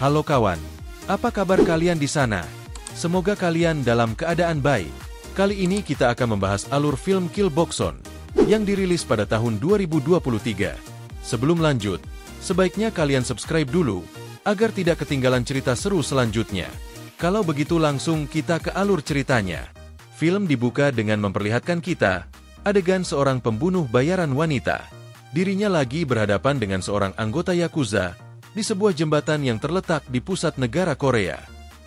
Halo kawan, apa kabar kalian di sana? Semoga kalian dalam keadaan baik. Kali ini kita akan membahas alur film Kill Boxon yang dirilis pada tahun 2023. Sebelum lanjut, sebaiknya kalian subscribe dulu agar tidak ketinggalan cerita seru selanjutnya. Kalau begitu langsung kita ke alur ceritanya. Film dibuka dengan memperlihatkan kita adegan seorang pembunuh bayaran wanita. Dirinya lagi berhadapan dengan seorang anggota Yakuza di sebuah jembatan yang terletak di pusat negara Korea.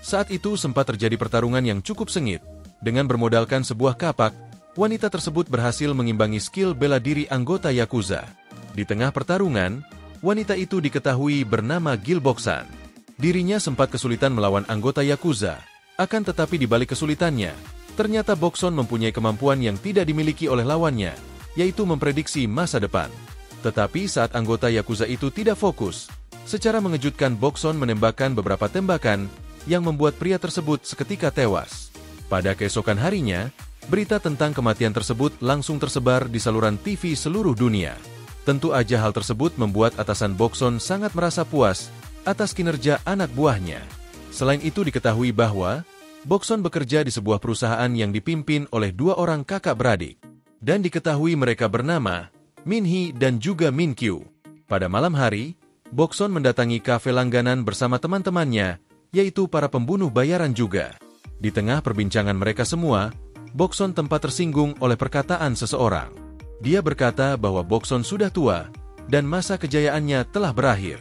Saat itu sempat terjadi pertarungan yang cukup sengit. Dengan bermodalkan sebuah kapak, wanita tersebut berhasil mengimbangi skill bela diri anggota Yakuza. Di tengah pertarungan, wanita itu diketahui bernama Gil Boksan. Dirinya sempat kesulitan melawan anggota Yakuza, akan tetapi di balik kesulitannya, ternyata Bokson mempunyai kemampuan yang tidak dimiliki oleh lawannya, yaitu memprediksi masa depan. Tetapi saat anggota Yakuza itu tidak fokus, Secara mengejutkan Bokson menembakkan beberapa tembakan yang membuat pria tersebut seketika tewas. Pada keesokan harinya, berita tentang kematian tersebut langsung tersebar di saluran TV seluruh dunia. Tentu aja hal tersebut membuat atasan Bokson sangat merasa puas atas kinerja anak buahnya. Selain itu diketahui bahwa Bokson bekerja di sebuah perusahaan yang dipimpin oleh dua orang kakak beradik. Dan diketahui mereka bernama Min Hee dan juga Min Kyu. Pada malam hari, Bokson mendatangi kafe langganan bersama teman-temannya, yaitu para pembunuh bayaran juga. Di tengah perbincangan mereka semua, Bokson tempat tersinggung oleh perkataan seseorang. Dia berkata bahwa Bokson sudah tua, dan masa kejayaannya telah berakhir.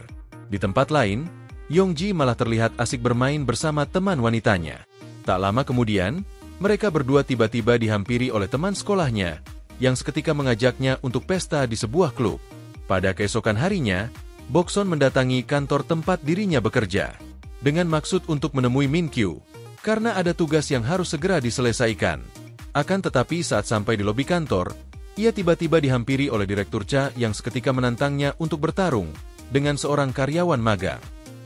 Di tempat lain, Yongji malah terlihat asik bermain bersama teman wanitanya. Tak lama kemudian, mereka berdua tiba-tiba dihampiri oleh teman sekolahnya, yang seketika mengajaknya untuk pesta di sebuah klub. Pada keesokan harinya, Bokson mendatangi kantor tempat dirinya bekerja dengan maksud untuk menemui Min Kyu karena ada tugas yang harus segera diselesaikan. Akan tetapi saat sampai di lobi kantor, ia tiba-tiba dihampiri oleh Direktur Cha yang seketika menantangnya untuk bertarung dengan seorang karyawan magang.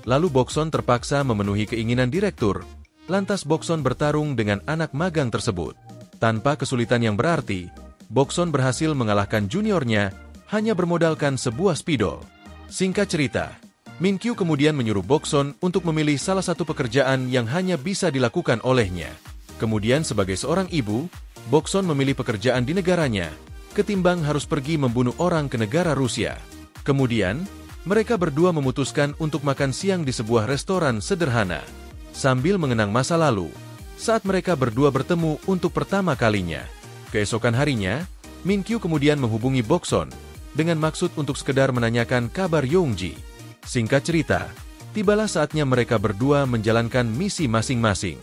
Lalu Bokson terpaksa memenuhi keinginan Direktur, lantas Bokson bertarung dengan anak magang tersebut. Tanpa kesulitan yang berarti, Bokson berhasil mengalahkan juniornya hanya bermodalkan sebuah spidol. Singkat cerita, Min Kyu kemudian menyuruh Bokson untuk memilih salah satu pekerjaan yang hanya bisa dilakukan olehnya. Kemudian sebagai seorang ibu, Bokson memilih pekerjaan di negaranya, ketimbang harus pergi membunuh orang ke negara Rusia. Kemudian, mereka berdua memutuskan untuk makan siang di sebuah restoran sederhana. Sambil mengenang masa lalu, saat mereka berdua bertemu untuk pertama kalinya. Keesokan harinya, Min Kyu kemudian menghubungi Bokson dengan maksud untuk sekedar menanyakan kabar Yongji. Singkat cerita, tibalah saatnya mereka berdua menjalankan misi masing-masing.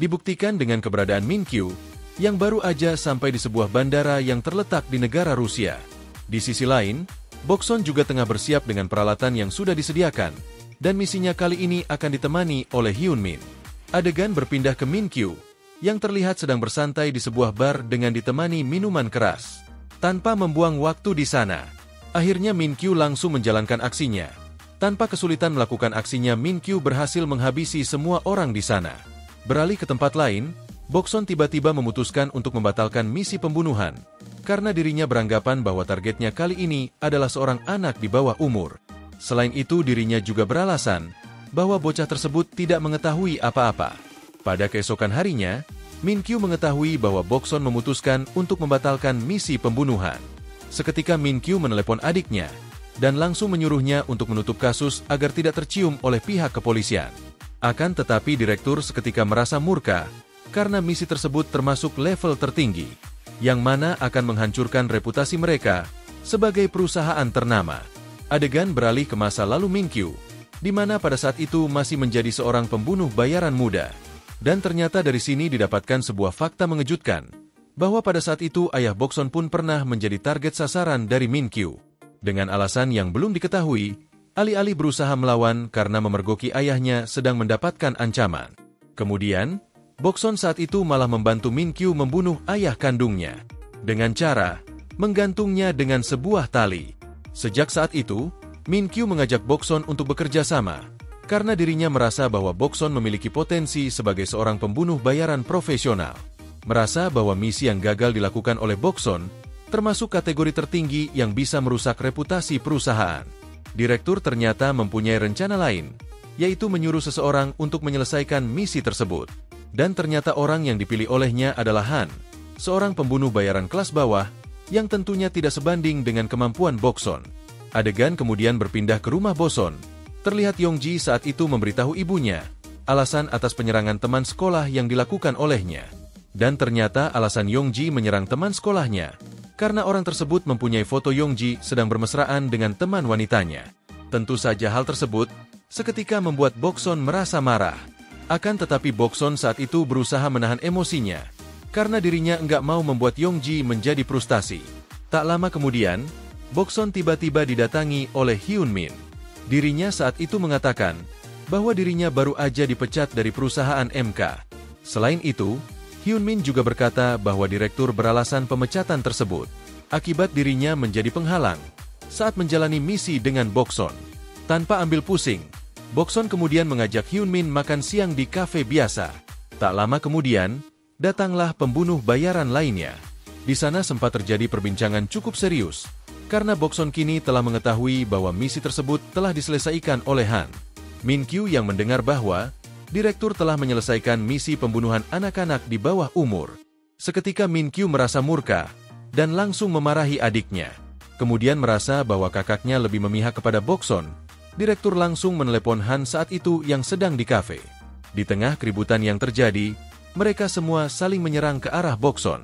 Dibuktikan dengan keberadaan Min Kyu, yang baru aja sampai di sebuah bandara yang terletak di negara Rusia. Di sisi lain, Bokson juga tengah bersiap dengan peralatan yang sudah disediakan, dan misinya kali ini akan ditemani oleh Hyun Min. Adegan berpindah ke Min Kyu, yang terlihat sedang bersantai di sebuah bar dengan ditemani minuman keras. Tanpa membuang waktu di sana, akhirnya Min Kyu langsung menjalankan aksinya. Tanpa kesulitan melakukan aksinya, Min Kyu berhasil menghabisi semua orang di sana. Beralih ke tempat lain, Bokson tiba-tiba memutuskan untuk membatalkan misi pembunuhan, karena dirinya beranggapan bahwa targetnya kali ini adalah seorang anak di bawah umur. Selain itu, dirinya juga beralasan bahwa bocah tersebut tidak mengetahui apa-apa. Pada keesokan harinya, Min Kyu mengetahui bahwa Bokson memutuskan untuk membatalkan misi pembunuhan. Seketika Min Kyu menelepon adiknya dan langsung menyuruhnya untuk menutup kasus agar tidak tercium oleh pihak kepolisian. Akan tetapi direktur seketika merasa murka karena misi tersebut termasuk level tertinggi, yang mana akan menghancurkan reputasi mereka sebagai perusahaan ternama. Adegan beralih ke masa lalu Min Kyu, di mana pada saat itu masih menjadi seorang pembunuh bayaran muda. Dan ternyata dari sini didapatkan sebuah fakta mengejutkan, bahwa pada saat itu ayah Bokson pun pernah menjadi target sasaran dari Min Kyu. Dengan alasan yang belum diketahui, alih-alih berusaha melawan karena memergoki ayahnya sedang mendapatkan ancaman. Kemudian, Bokson saat itu malah membantu Min Kyu membunuh ayah kandungnya, dengan cara menggantungnya dengan sebuah tali. Sejak saat itu, Min Kyu mengajak Bokson untuk bekerja sama, karena dirinya merasa bahwa Bokson memiliki potensi sebagai seorang pembunuh bayaran profesional. Merasa bahwa misi yang gagal dilakukan oleh Bokson termasuk kategori tertinggi yang bisa merusak reputasi perusahaan. Direktur ternyata mempunyai rencana lain, yaitu menyuruh seseorang untuk menyelesaikan misi tersebut. Dan ternyata orang yang dipilih olehnya adalah Han, seorang pembunuh bayaran kelas bawah yang tentunya tidak sebanding dengan kemampuan Bokson. Adegan kemudian berpindah ke rumah Boson. Terlihat Yongji saat itu memberitahu ibunya alasan atas penyerangan teman sekolah yang dilakukan olehnya. Dan ternyata alasan Yongji menyerang teman sekolahnya karena orang tersebut mempunyai foto Yongji sedang bermesraan dengan teman wanitanya. Tentu saja hal tersebut seketika membuat Bokson merasa marah. Akan tetapi Bokson saat itu berusaha menahan emosinya, karena dirinya enggak mau membuat Yongji menjadi frustasi. Tak lama kemudian, Bokson tiba-tiba didatangi oleh Hyun Min. Dirinya saat itu mengatakan bahwa dirinya baru aja dipecat dari perusahaan MK. Selain itu, Hyun Min juga berkata bahwa direktur beralasan pemecatan tersebut akibat dirinya menjadi penghalang saat menjalani misi dengan Bokson. Tanpa ambil pusing, Bokson kemudian mengajak Hyun Min makan siang di kafe biasa. Tak lama kemudian, datanglah pembunuh bayaran lainnya. Di sana sempat terjadi perbincangan cukup serius, karena Bokson kini telah mengetahui bahwa misi tersebut telah diselesaikan oleh Han. Min Kyu yang mendengar bahwa direktur telah menyelesaikan misi pembunuhan anak-anak di bawah umur. Seketika Min Kyu merasa murka dan langsung memarahi adiknya. Kemudian merasa bahwa kakaknya lebih memihak kepada Bokson. Direktur langsung menelepon Han saat itu yang sedang di kafe. Di tengah keributan yang terjadi, mereka semua saling menyerang ke arah Bokson.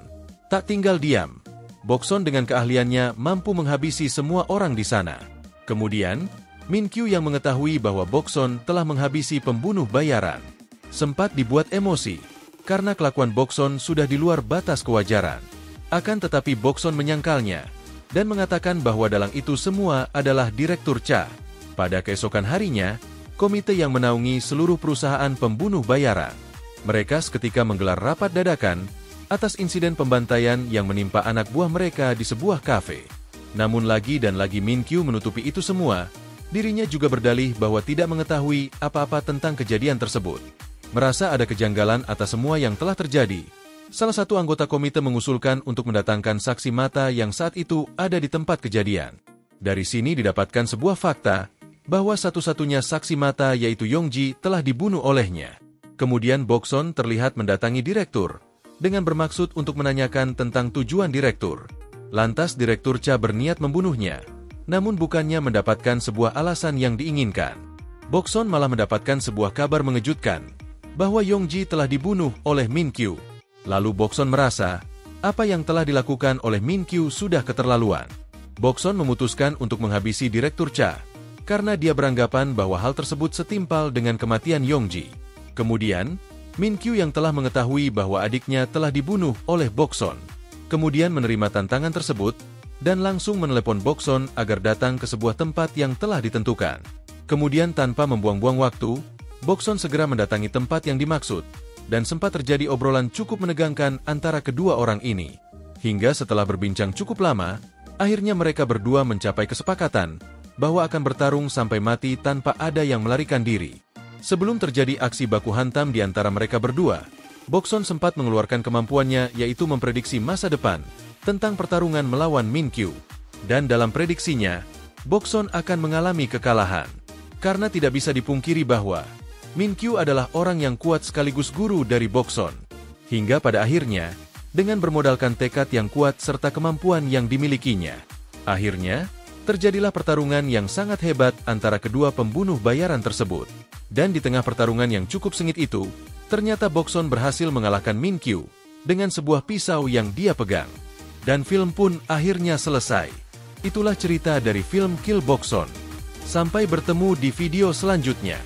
Tak tinggal diam, Bokson dengan keahliannya mampu menghabisi semua orang di sana. Kemudian, Min Kyu yang mengetahui bahwa Bokson telah menghabisi pembunuh bayaran. Sempat dibuat emosi, karena kelakuan Bokson sudah di luar batas kewajaran. Akan tetapi Bokson menyangkalnya, dan mengatakan bahwa dalang itu semua adalah Direktur Cha. Pada keesokan harinya, komite yang menaungi seluruh perusahaan pembunuh bayaran. Mereka seketika menggelar rapat dadakan atas insiden pembantaian yang menimpa anak buah mereka di sebuah kafe. Namun lagi dan lagi Min Kyu menutupi itu semua, Dirinya juga berdalih bahwa tidak mengetahui apa-apa tentang kejadian tersebut. Merasa ada kejanggalan atas semua yang telah terjadi. Salah satu anggota komite mengusulkan untuk mendatangkan saksi mata yang saat itu ada di tempat kejadian. Dari sini didapatkan sebuah fakta bahwa satu-satunya saksi mata yaitu Yongji telah dibunuh olehnya. Kemudian Bokson terlihat mendatangi direktur dengan bermaksud untuk menanyakan tentang tujuan direktur. Lantas direktur Cha berniat membunuhnya namun bukannya mendapatkan sebuah alasan yang diinginkan. Bokson malah mendapatkan sebuah kabar mengejutkan, bahwa Yongji telah dibunuh oleh Min Kyu. Lalu Bokson merasa, apa yang telah dilakukan oleh Min Kyu sudah keterlaluan. Bokson memutuskan untuk menghabisi Direktur Cha, karena dia beranggapan bahwa hal tersebut setimpal dengan kematian Yongji. Kemudian, Min Kyu yang telah mengetahui bahwa adiknya telah dibunuh oleh Bokson, kemudian menerima tantangan tersebut, dan langsung menelepon Bokson agar datang ke sebuah tempat yang telah ditentukan. Kemudian tanpa membuang-buang waktu, Bokson segera mendatangi tempat yang dimaksud, dan sempat terjadi obrolan cukup menegangkan antara kedua orang ini. Hingga setelah berbincang cukup lama, akhirnya mereka berdua mencapai kesepakatan bahwa akan bertarung sampai mati tanpa ada yang melarikan diri. Sebelum terjadi aksi baku hantam di antara mereka berdua, Bokson sempat mengeluarkan kemampuannya yaitu memprediksi masa depan, tentang pertarungan melawan Min Kyu. Dan dalam prediksinya, Bokson akan mengalami kekalahan. Karena tidak bisa dipungkiri bahwa Min Kyu adalah orang yang kuat sekaligus guru dari Bokson. Hingga pada akhirnya, dengan bermodalkan tekad yang kuat serta kemampuan yang dimilikinya. Akhirnya, terjadilah pertarungan yang sangat hebat antara kedua pembunuh bayaran tersebut. Dan di tengah pertarungan yang cukup sengit itu, ternyata Bokson berhasil mengalahkan Min Kyu dengan sebuah pisau yang dia pegang. Dan film pun akhirnya selesai. Itulah cerita dari film Kill Boxon. Sampai bertemu di video selanjutnya.